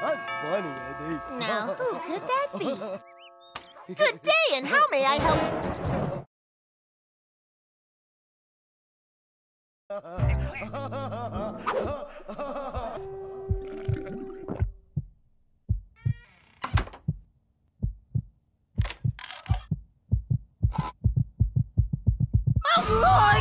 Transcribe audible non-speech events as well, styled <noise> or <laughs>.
Funny, now, <laughs> who could that be? Good day, and how may I help? <laughs> Oh, Lord!